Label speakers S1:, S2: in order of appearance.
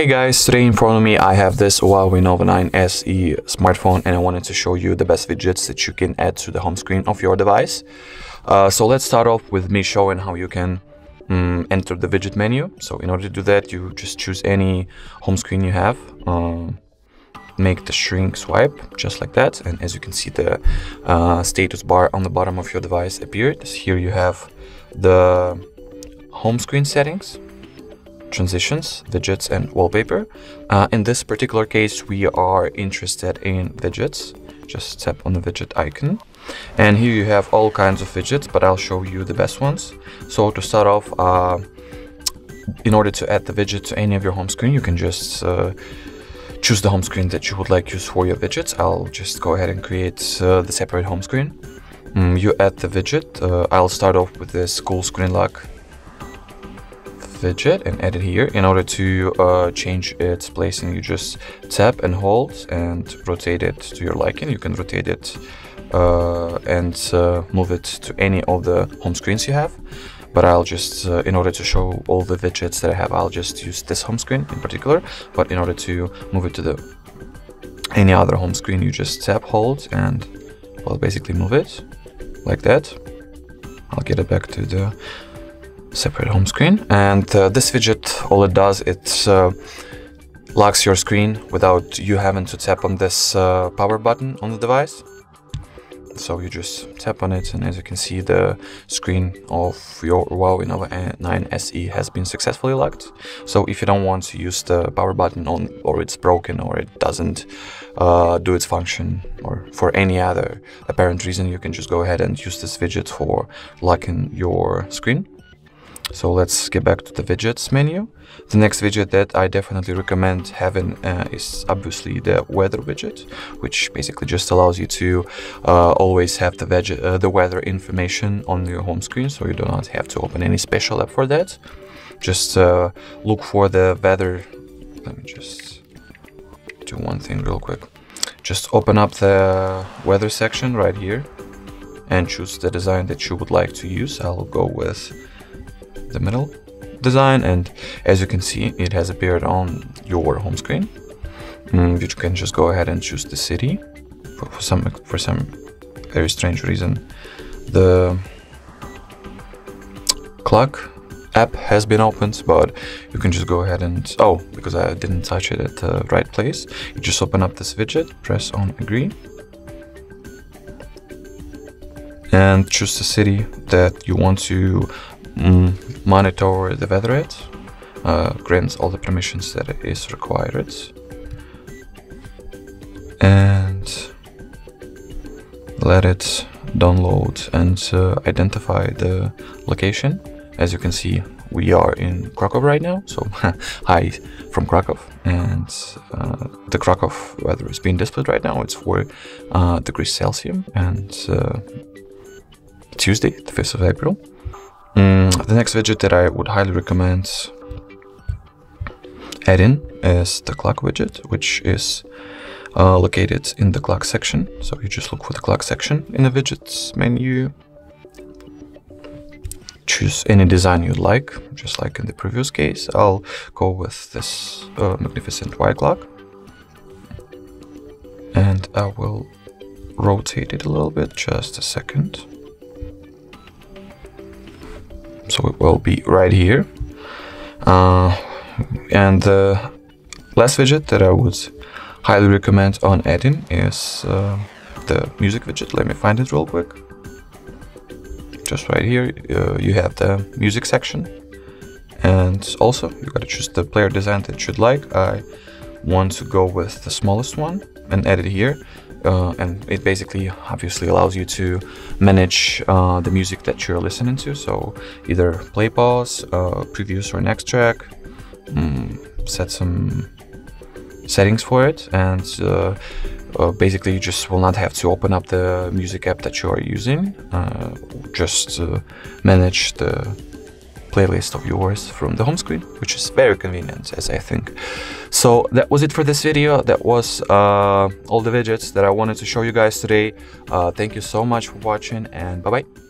S1: Hey guys, today in front of me I have this Huawei Nova 9 SE smartphone and I wanted to show you the best widgets that you can add to the home screen of your device. Uh, so let's start off with me showing how you can um, enter the widget menu. So in order to do that, you just choose any home screen you have. Um, make the shrink swipe just like that and as you can see the uh, status bar on the bottom of your device appeared here you have the home screen settings transitions, widgets, and wallpaper. Uh, in this particular case, we are interested in widgets. Just tap on the widget icon. And here you have all kinds of widgets, but I'll show you the best ones. So to start off, uh, in order to add the widget to any of your home screen, you can just uh, choose the home screen that you would like to use for your widgets. I'll just go ahead and create uh, the separate home screen. Mm, you add the widget. Uh, I'll start off with this cool screen lock widget and add it here. In order to uh, change its placing, you just tap and hold and rotate it to your liking. You can rotate it uh, and uh, move it to any of the home screens you have. But I'll just, uh, in order to show all the widgets that I have, I'll just use this home screen in particular. But in order to move it to the any other home screen, you just tap, hold, and well, basically move it like that. I'll get it back to the separate home screen. And uh, this widget, all it does, it uh, locks your screen without you having to tap on this uh, power button on the device. So you just tap on it and as you can see the screen of your Huawei Nova 9 SE has been successfully locked. So if you don't want to use the power button on or it's broken or it doesn't uh, do its function or for any other apparent reason you can just go ahead and use this widget for locking your screen. So let's get back to the widgets menu. The next widget that I definitely recommend having uh, is obviously the weather widget, which basically just allows you to uh, always have the, uh, the weather information on your home screen, so you do not have to open any special app for that. Just uh, look for the weather. Let me just do one thing real quick. Just open up the weather section right here and choose the design that you would like to use. I'll go with the middle design and as you can see it has appeared on your home screen. Mm, you can just go ahead and choose the city for, for some for some very strange reason. The clock app has been opened but you can just go ahead and oh because I didn't touch it at the right place. You just open up this widget press on agree and choose the city that you want to mm, monitor the weather rate, uh, grants all the permissions that is required, and let it download and uh, identify the location. As you can see, we are in Krakow right now, so hi from Krakow, and uh, the Krakow weather is being displayed right now. It's 4 uh, degrees Celsius, and uh, Tuesday, the 5th of April. Mm, the next widget that I would highly recommend adding is the clock widget, which is uh, located in the clock section. So you just look for the clock section in the widgets menu. Choose any design you'd like, just like in the previous case. I'll go with this uh, magnificent white clock. And I will rotate it a little bit, just a second so it will be right here. Uh, and the last widget that I would highly recommend on adding is uh, the music widget. Let me find it real quick. Just right here uh, you have the music section. And also you gotta choose the player design that you'd like. I want to go with the smallest one and add it here uh, and it basically obviously allows you to manage uh, the music that you're listening to. So either play pause uh, previous or next track um, set some settings for it and uh, uh, basically you just will not have to open up the music app that you are using. Uh, just manage the playlist of yours from the home screen, which is very convenient as I think. So that was it for this video. That was uh, all the widgets that I wanted to show you guys today. Uh, thank you so much for watching and bye bye.